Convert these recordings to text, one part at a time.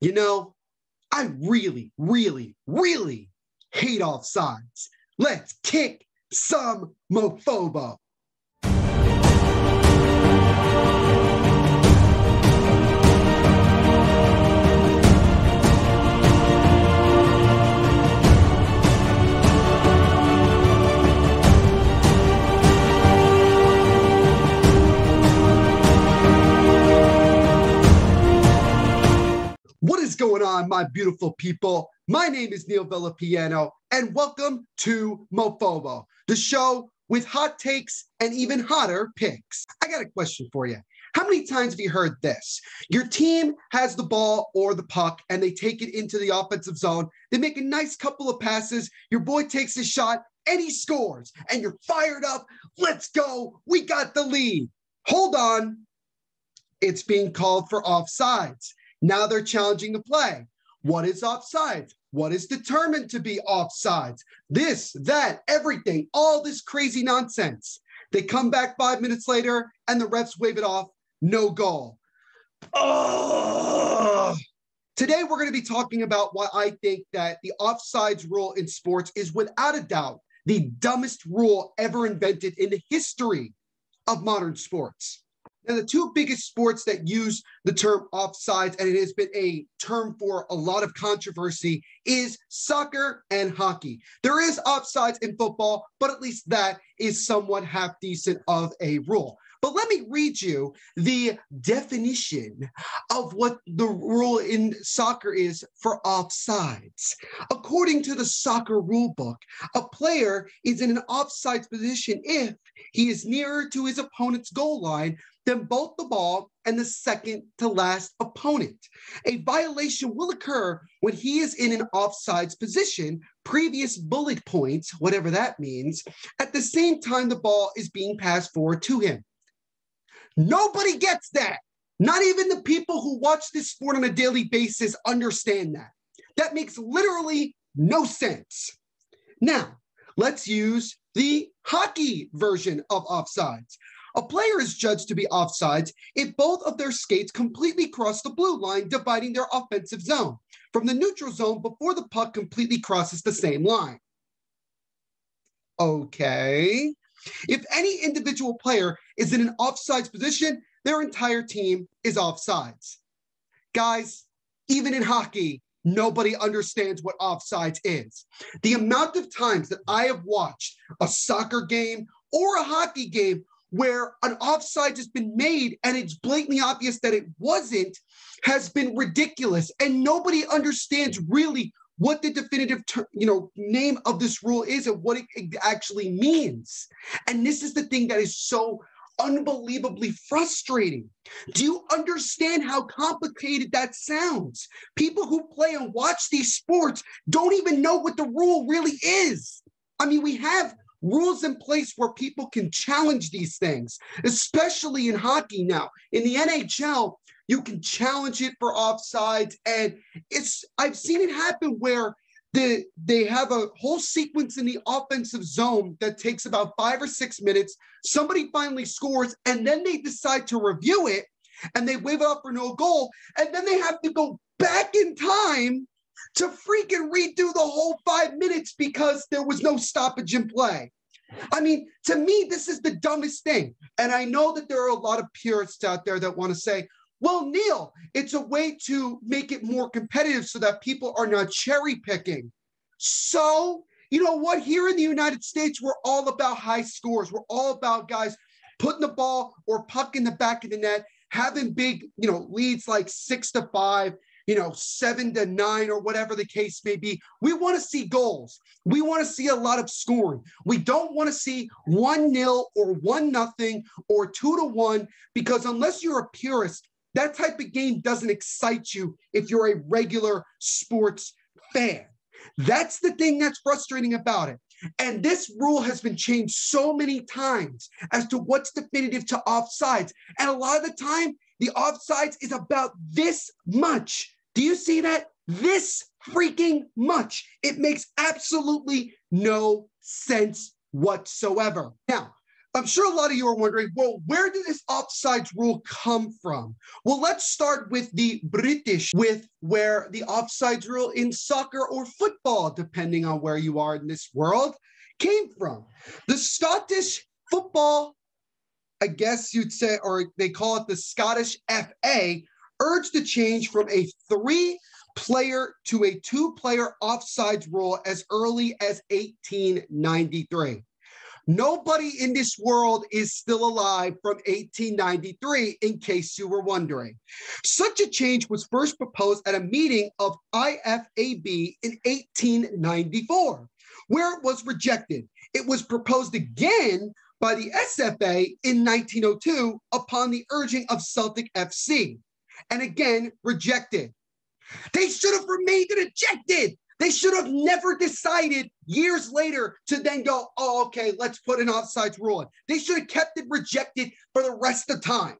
You know, I really, really, really hate offsides. Let's kick some mofobo. Going on, my beautiful people? My name is Neil Villapiano, and welcome to Mofobo, the show with hot takes and even hotter picks. I got a question for you. How many times have you heard this? Your team has the ball or the puck and they take it into the offensive zone. They make a nice couple of passes. Your boy takes a shot and he scores, and you're fired up. Let's go. We got the lead. Hold on. It's being called for offsides. Now they're challenging the play. What is offsides? What is determined to be offsides? This, that, everything, all this crazy nonsense. They come back five minutes later and the refs wave it off. No goal. Oh. Today, we're going to be talking about why I think that the offsides rule in sports is without a doubt the dumbest rule ever invented in the history of modern sports. Now, the two biggest sports that use the term offsides, and it has been a term for a lot of controversy, is soccer and hockey. There is offsides in football, but at least that is somewhat half decent of a rule. But let me read you the definition of what the rule in soccer is for offsides. According to the soccer rule book, a player is in an offsides position if he is nearer to his opponent's goal line than both the ball and the second to last opponent. A violation will occur when he is in an offsides position, previous bullet points, whatever that means, at the same time the ball is being passed forward to him. Nobody gets that. Not even the people who watch this sport on a daily basis understand that. That makes literally no sense. Now, let's use the hockey version of offsides. A player is judged to be offsides if both of their skates completely cross the blue line, dividing their offensive zone from the neutral zone before the puck completely crosses the same line. Okay. If any individual player is in an offsides position, their entire team is offsides. Guys, even in hockey, nobody understands what offsides is. The amount of times that I have watched a soccer game or a hockey game where an offside has been made and it's blatantly obvious that it wasn't has been ridiculous. And nobody understands really what the definitive ter- you know name of this rule is and what it actually means. And this is the thing that is so unbelievably frustrating. Do you understand how complicated that sounds? People who play and watch these sports don't even know what the rule really is. I mean we have rules in place where people can challenge these things, especially in hockey now. In the NHL, you can challenge it for offsides. And it's I've seen it happen where the, they have a whole sequence in the offensive zone that takes about five or six minutes. Somebody finally scores, and then they decide to review it and they wave it up for no goal. And then they have to go back in time to freaking redo the whole five minutes because there was no stoppage in play. I mean, to me, this is the dumbest thing. And I know that there are a lot of purists out there that want to say, well, Neil, it's a way to make it more competitive so that people are not cherry picking. So, you know what? Here in the United States, we're all about high scores. We're all about guys putting the ball or puck in the back of the net, having big, you know, leads like six to five, you know, seven to nine or whatever the case may be. We want to see goals. We want to see a lot of scoring. We don't want to see one nil or one nothing or two to one because unless you're a purist, that type of game doesn't excite you if you're a regular sports fan. That's the thing that's frustrating about it. And this rule has been changed so many times as to what's definitive to offsides. And a lot of the time, the offsides is about this much. Do you see that? This freaking much. It makes absolutely no sense whatsoever. Now, I'm sure a lot of you are wondering, well, where did this offsides rule come from? Well, let's start with the British, with where the offsides rule in soccer or football, depending on where you are in this world, came from. The Scottish football, I guess you'd say, or they call it the Scottish FA, urged a change from a three player to a two player offsides rule as early as 1893. Nobody in this world is still alive from 1893, in case you were wondering. Such a change was first proposed at a meeting of IFAB in 1894, where it was rejected. It was proposed again by the SFA in 1902 upon the urging of Celtic FC, and again rejected. They should have remained rejected. They should have never decided years later to then go, oh, okay, let's put an offsides rule in. They should have kept it rejected for the rest of time.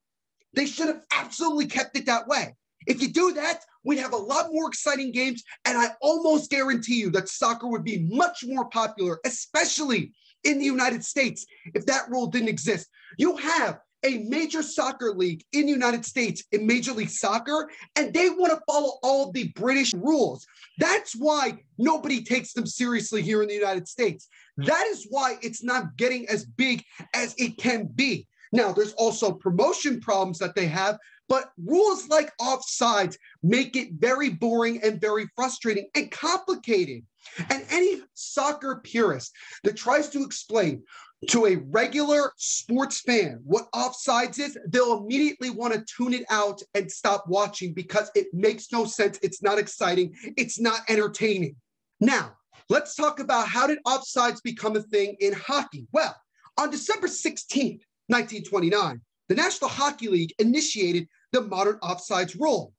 They should have absolutely kept it that way. If you do that, we'd have a lot more exciting games. And I almost guarantee you that soccer would be much more popular, especially in the United States, if that rule didn't exist. You have a major soccer league in the United States in Major League Soccer, and they want to follow all the British rules. That's why nobody takes them seriously here in the United States. That is why it's not getting as big as it can be. Now, there's also promotion problems that they have, but rules like offsides make it very boring and very frustrating and complicated. And any soccer purist that tries to explain to a regular sports fan what offsides is, they'll immediately want to tune it out and stop watching because it makes no sense. It's not exciting. It's not entertaining. Now, let's talk about how did offsides become a thing in hockey? Well, on December 16th, 1929, the National Hockey League initiated the modern offsides rule.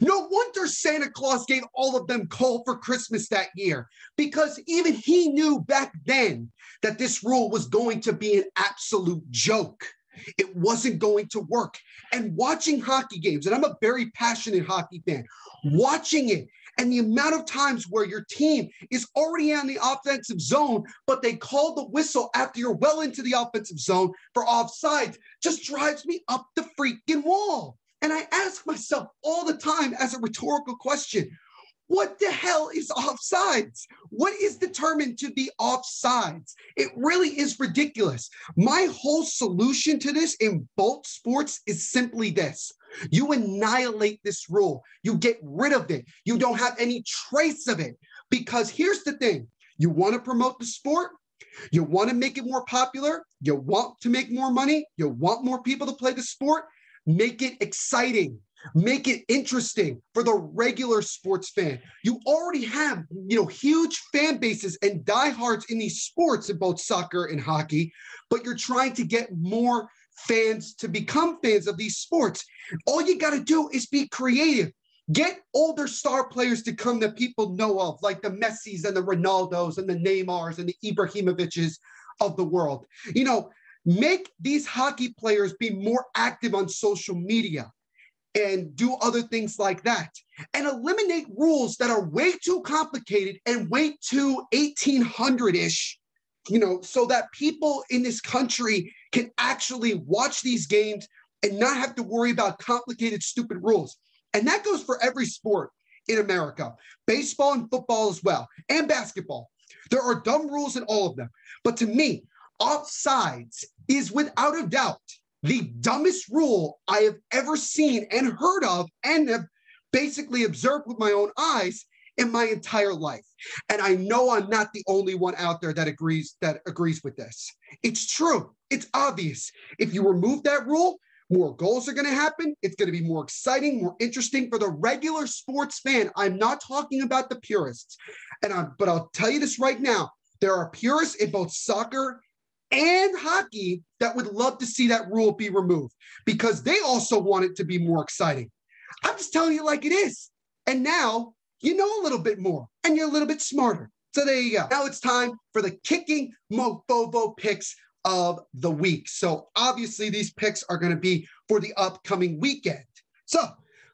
No wonder Santa Claus gave all of them coal for Christmas that year, because even he knew back then that this rule was going to be an absolute joke. It wasn't going to work. And watching hockey games, and I'm a very passionate hockey fan, watching it and the amount of times where your team is already on the offensive zone, but they call the whistle after you're well into the offensive zone for offsides just drives me up the freaking wall. And I myself all the time as a rhetorical question what the hell is offsides? What is determined to be offsides? It really is ridiculous. My whole solution to this in both sports is simply this. You annihilate this rule, you get rid of it, you don't have any trace of it. Because here's the thing. You want to promote the sport, you want to make it more popular, you want to make more money, you want more people to play the sport, make it exciting make it interesting for the regular sports fan. You already have you know huge fan bases and diehards in these sports in both soccer and hockey but you're trying to get more fans to become fans of these sports. All you got to do is be creative. Get older star players to come that people know of like the messis and the ronaldos and the neymars and the ibrahimoviches of the world. You know Make these hockey players be more active on social media and do other things like that and eliminate rules that are way too complicated and way too 1800-ish you know so that people in this country can actually watch these games and not have to worry about complicated stupid rules. And that goes for every sport in america baseball and football as well and basketball. There are dumb rules in all of them. But to me offsides is without a doubt the dumbest rule I have ever seen and heard of and have basically observed with my own eyes in my entire life. And I know I'm not the only one out there that agrees that agrees with this. It's true. It's obvious. If you remove that rule, more goals are going to happen. It's going to be more exciting, more interesting for the regular sports fan. I'm not talking about the purists. And I'm, but I'll tell you this right now. There are purists in both soccer and hockey that would love to see that rule be removed because they also want it to be more exciting. I'm just telling you like it is. And now you know a little bit more and you're a little bit smarter. So there you go. Now it's time for the kicking Mofobo picks of the week. So obviously these picks are going to be for the upcoming weekend. So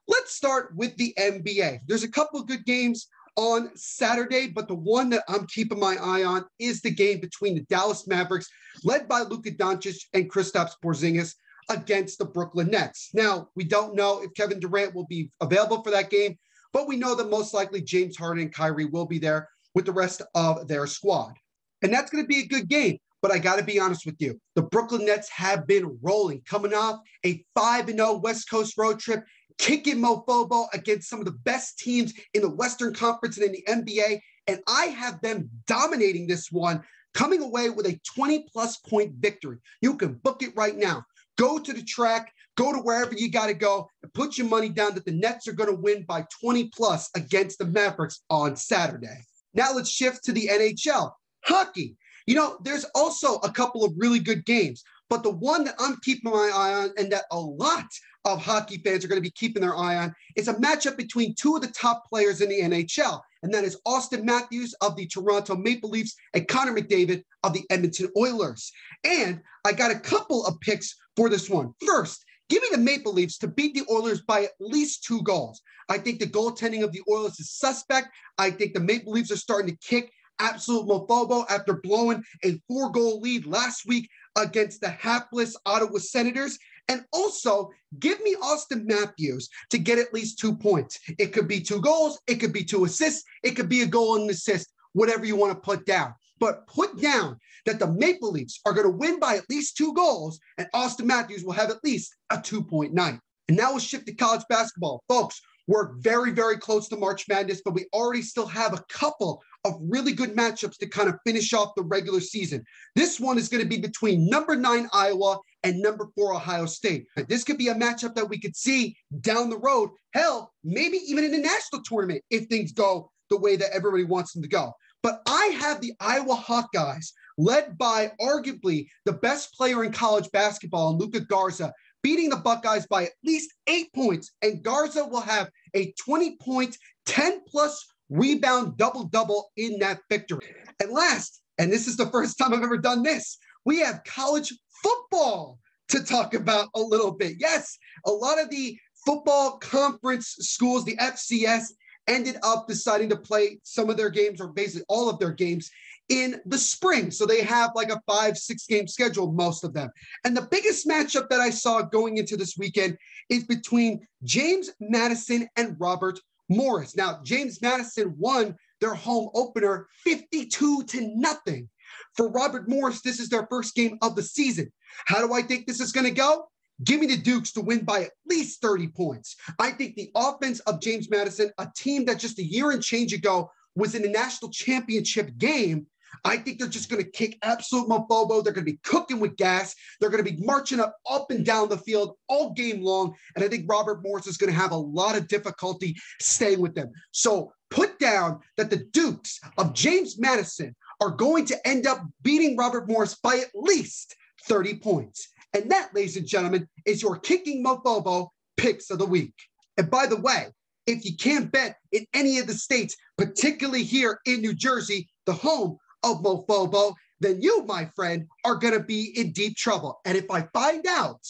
let's start with the NBA. There's a couple of good games on Saturday, but the one that I'm keeping my eye on is the game between the Dallas Mavericks, led by Luka Doncic and Kristaps Porzingis, against the Brooklyn Nets. Now, we don't know if Kevin Durant will be available for that game, but we know that most likely James Harden and Kyrie will be there with the rest of their squad. And that's going to be a good game. But I got to be honest with you. The Brooklyn Nets have been rolling, coming off a 5 0 West Coast road trip, kicking Mofobo against some of the best teams in the Western Conference and in the NBA. And I have them dominating this one, coming away with a 20 plus point victory. You can book it right now. Go to the track, go to wherever you got to go, and put your money down that the Nets are going to win by 20 plus against the Mavericks on Saturday. Now let's shift to the NHL. Hockey. You know, there's also a couple of really good games, but the one that I'm keeping my eye on and that a lot of hockey fans are going to be keeping their eye on is a matchup between two of the top players in the NHL, and that is Auston Matthews of the Toronto Maple Leafs and Connor McDavid of the Edmonton Oilers. And I got a couple of picks for this one. First, give me the Maple Leafs to beat the Oilers by at least two goals. I think the goaltending of the Oilers is suspect. I think the Maple Leafs are starting to kick absolute mofobo after blowing a four goal lead last week against the hapless Ottawa Senators. And also, give me Auston Matthews to get at least two points. It could be two goals, it could be two assists, it could be a goal and an assist, whatever you want to put down. But put down that the Maple Leafs are going to win by at least two goals, and Auston Matthews will have at least a two point night. And now we'll shift to college basketball. Folks, we're very, very close to March Madness, but we already still have a couple of really good matchups to kind of finish off the regular season. This one is going to be between number nine Iowa and number four Ohio State. This could be a matchup that we could see down the road. Hell, maybe even in the national tournament if things go the way that everybody wants them to go. But I have the Iowa Hawkeyes, led by arguably the best player in college basketball, Luka Garza, beating the Buckeyes by at least eight points. And Garza will have a 20 point, 10 plus rebound double double in that victory. And last, and this is the first time I've ever done this, we have college football to talk about a little bit. Yes, a lot of the football conference schools, the FCS, ended up deciding to play some of their games or basically all of their games in the spring. So they have like a five, six game schedule, most of them. And the biggest matchup that I saw going into this weekend is between James Madison and Robert Morris. Now, James Madison won their home opener 52 to nothing. For Robert Morris, this is their first game of the season. How do I think this is going to go? Give me the Dukes to win by at least 30 points. I think the offense of James Madison, a team that just a year and change ago was in the national championship game, I think they're just going to kick absolute mofobo. They're going to be cooking with gas. They're going to be marching up up and down the field all game long. And I think Robert Morris is going to have a lot of difficulty staying with them. So put down that the Dukes of James Madison are going to end up beating Robert Morris by at least 30 points. And that, ladies and gentlemen, is your kicking mofobo picks of the week. And by the way, if you can't bet in any of the states, particularly here in New Jersey, the home of Mofobo, then you, my friend, are going to be in deep trouble. And if I find out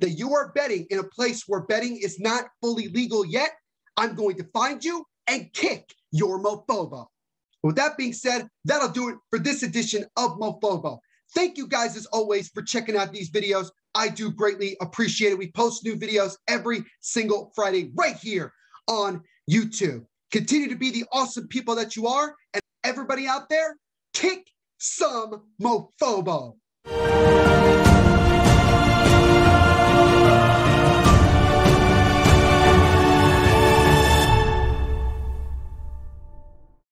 that you are betting in a place where betting is not fully legal yet, I'm going to find you and kick your Mofobo. With that being said, that'll do it for this edition of Mofobo. Thank you guys, as always, for checking out these videos. I do greatly appreciate it. We post new videos every single Friday right here on YouTube. Continue to be the awesome people that you are. And everybody out there, kick some mofobo.